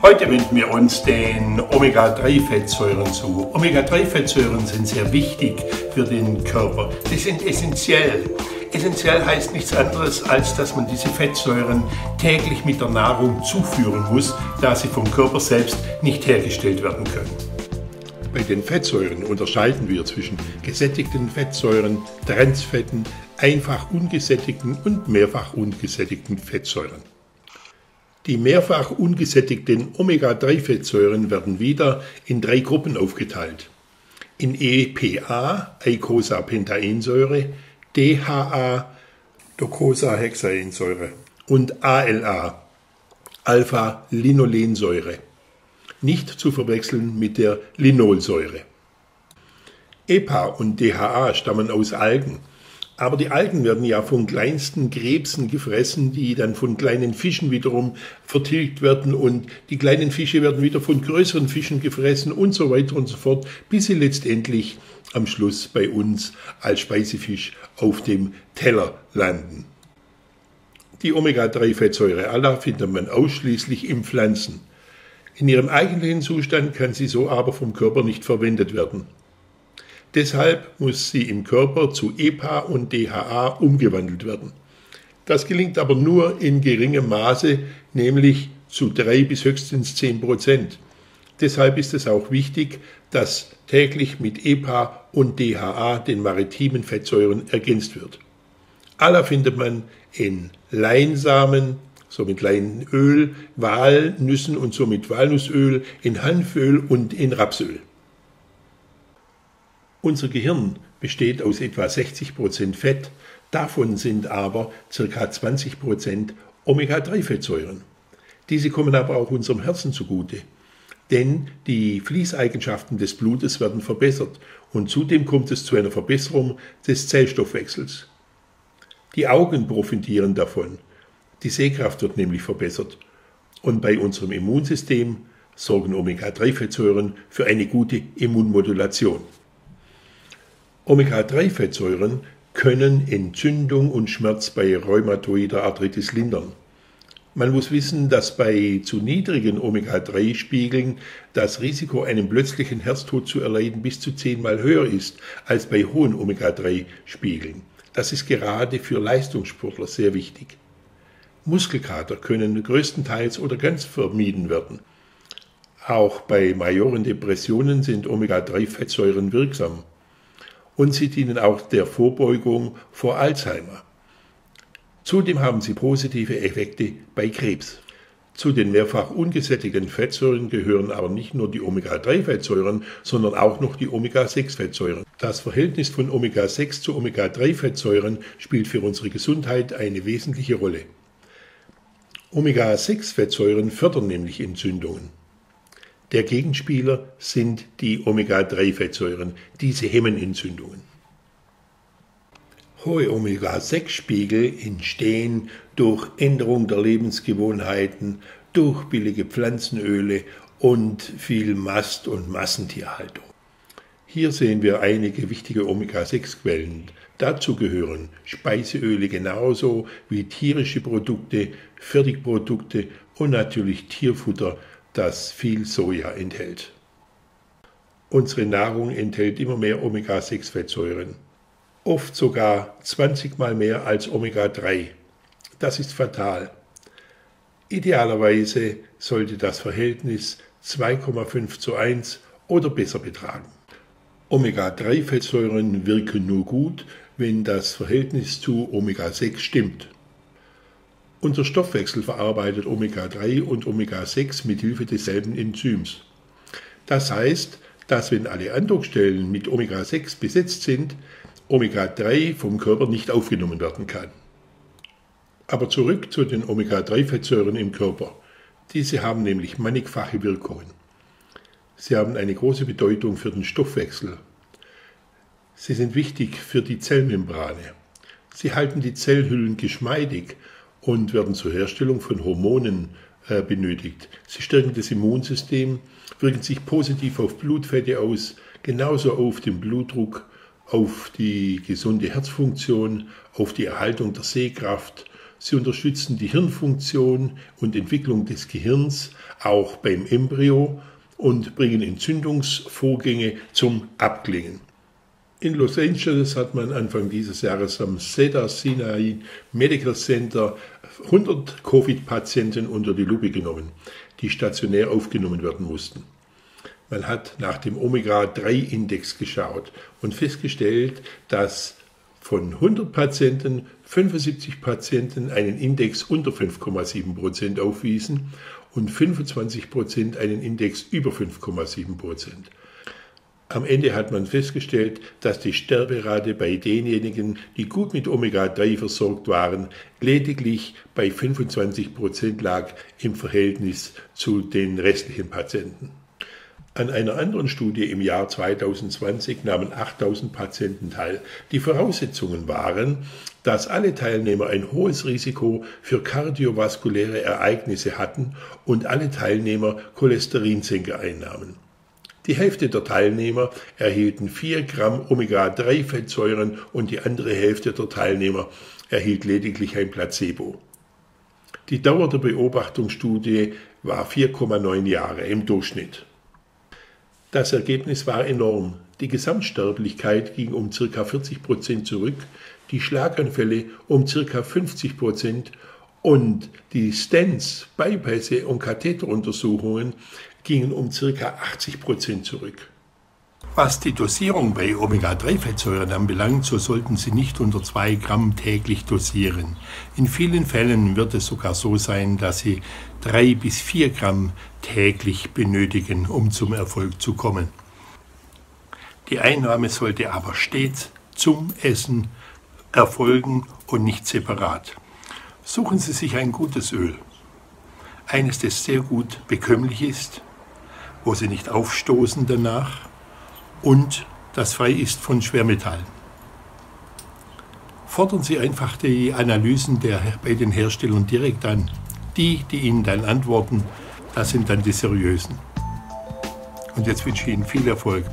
Heute wenden wir uns den Omega-3-Fettsäuren zu. Omega-3-Fettsäuren sind sehr wichtig für den Körper. Sie sind essentiell. Essentiell heißt nichts anderes, als dass man diese Fettsäuren täglich mit der Nahrung zuführen muss, da sie vom Körper selbst nicht hergestellt werden können. Bei den Fettsäuren unterscheiden wir zwischen gesättigten Fettsäuren, Transfetten, einfach ungesättigten und mehrfach ungesättigten Fettsäuren. Die mehrfach ungesättigten Omega-3-Fettsäuren werden wieder in drei Gruppen aufgeteilt. In EPA, Eicosapentaensäure, DHA, Docosahexaensäure und ALA, Alpha-Linolensäure. Nicht zu verwechseln mit der Linolsäure. EPA und DHA stammen aus Algen, aber die Algen werden ja von kleinsten Krebsen gefressen, die dann von kleinen Fischen wiederum vertilgt werden und die kleinen Fische werden wieder von größeren Fischen gefressen und so weiter und so fort, bis sie letztendlich am Schluss bei uns als Speisefisch auf dem Teller landen. Die Omega-3-Fettsäure ALA findet man ausschließlich in Pflanzen. In ihrem eigentlichen Zustand kann sie so aber vom Körper nicht verwendet werden. Deshalb muss sie im Körper zu EPA und DHA umgewandelt werden. Das gelingt aber nur in geringem Maße, nämlich zu drei bis höchstens zehn Prozent. Deshalb ist es auch wichtig, dass täglich mit EPA und DHA, den maritimen Fettsäuren, ergänzt wird. Aller findet man in Leinsamen, somit Leinöl, Walnüssen und somit Walnussöl, in Hanföl und in Rapsöl. Unser Gehirn besteht aus etwa 60% Fett, davon sind aber ca. 20% Omega-3-Fettsäuren. Diese kommen aber auch unserem Herzen zugute denn die Fließeigenschaften des Blutes werden verbessert und zudem kommt es zu einer Verbesserung des Zellstoffwechsels. Die Augen profitieren davon. Die Sehkraft wird nämlich verbessert. Und bei unserem Immunsystem sorgen Omega-3-Fettsäuren für eine gute Immunmodulation. Omega-3-Fettsäuren können Entzündung und Schmerz bei rheumatoider Arthritis lindern. Man muss wissen, dass bei zu niedrigen Omega-3-Spiegeln das Risiko, einen plötzlichen Herztod zu erleiden, bis zu zehnmal höher ist als bei hohen Omega-3-Spiegeln. Das ist gerade für Leistungssportler sehr wichtig. Muskelkater können größtenteils oder ganz vermieden werden. Auch bei majoren Depressionen sind Omega-3-Fettsäuren wirksam. Und sie dienen auch der Vorbeugung vor Alzheimer. Zudem haben sie positive Effekte bei Krebs. Zu den mehrfach ungesättigten Fettsäuren gehören aber nicht nur die Omega-3-Fettsäuren, sondern auch noch die Omega-6-Fettsäuren. Das Verhältnis von Omega-6 zu Omega-3-Fettsäuren spielt für unsere Gesundheit eine wesentliche Rolle. Omega-6-Fettsäuren fördern nämlich Entzündungen. Der Gegenspieler sind die Omega-3-Fettsäuren. Diese hemmen Entzündungen. Hohe Omega-6-Spiegel entstehen durch Änderung der Lebensgewohnheiten, durch billige Pflanzenöle und viel Mast- und Massentierhaltung. Hier sehen wir einige wichtige Omega-6-Quellen. Dazu gehören Speiseöle genauso wie tierische Produkte, Fertigprodukte und natürlich Tierfutter, das viel Soja enthält. Unsere Nahrung enthält immer mehr Omega-6-Fettsäuren oft sogar 20 mal mehr als Omega-3. Das ist fatal. Idealerweise sollte das Verhältnis 2,5 zu 1 oder besser betragen. Omega-3-Fettsäuren wirken nur gut, wenn das Verhältnis zu Omega-6 stimmt. Unser Stoffwechsel verarbeitet Omega-3 und Omega-6 mit Hilfe desselben Enzyms. Das heißt, dass wenn alle Andockstellen mit Omega-6 besetzt sind, Omega-3 vom Körper nicht aufgenommen werden kann. Aber zurück zu den Omega-3-Fettsäuren im Körper. Diese haben nämlich mannigfache Wirkungen. Sie haben eine große Bedeutung für den Stoffwechsel. Sie sind wichtig für die Zellmembrane. Sie halten die Zellhüllen geschmeidig und werden zur Herstellung von Hormonen äh, benötigt. Sie stärken das Immunsystem, wirken sich positiv auf Blutfette aus, genauso auf den Blutdruck auf die gesunde Herzfunktion, auf die Erhaltung der Sehkraft Sie unterstützen die Hirnfunktion und Entwicklung des Gehirns, auch beim Embryo, und bringen Entzündungsvorgänge zum Abklingen. In Los Angeles hat man Anfang dieses Jahres am Cedar Sinai Medical Center 100 Covid-Patienten unter die Lupe genommen, die stationär aufgenommen werden mussten. Man hat nach dem Omega-3-Index geschaut und festgestellt, dass von 100 Patienten 75 Patienten einen Index unter 5,7 Prozent aufwiesen und 25 Prozent einen Index über 5,7 Prozent. Am Ende hat man festgestellt, dass die Sterberate bei denjenigen, die gut mit Omega-3 versorgt waren, lediglich bei 25 Prozent lag im Verhältnis zu den restlichen Patienten. An einer anderen Studie im Jahr 2020 nahmen 8000 Patienten teil. Die Voraussetzungen waren, dass alle Teilnehmer ein hohes Risiko für kardiovaskuläre Ereignisse hatten und alle Teilnehmer Cholesterinsenker einnahmen. Die Hälfte der Teilnehmer erhielten 4 Gramm Omega-3-Fettsäuren und die andere Hälfte der Teilnehmer erhielt lediglich ein Placebo. Die Dauer der Beobachtungsstudie war 4,9 Jahre im Durchschnitt. Das Ergebnis war enorm. Die Gesamtsterblichkeit ging um ca. 40 Prozent zurück, die Schlaganfälle um ca. 50 Prozent und die Stents, Bypässe und Katheteruntersuchungen gingen um ca. 80 Prozent zurück. Was die Dosierung bei Omega-3-Fettsäuren anbelangt, so sollten Sie nicht unter 2 Gramm täglich dosieren. In vielen Fällen wird es sogar so sein, dass Sie 3 bis 4 Gramm täglich benötigen, um zum Erfolg zu kommen. Die Einnahme sollte aber stets zum Essen erfolgen und nicht separat. Suchen Sie sich ein gutes Öl. Eines, das sehr gut bekömmlich ist, wo Sie nicht aufstoßen danach und das frei ist von Schwermetallen. Fordern Sie einfach die Analysen der, bei den Herstellern direkt an. Die, die Ihnen dann antworten, das sind dann die seriösen. Und jetzt wünsche ich Ihnen viel Erfolg.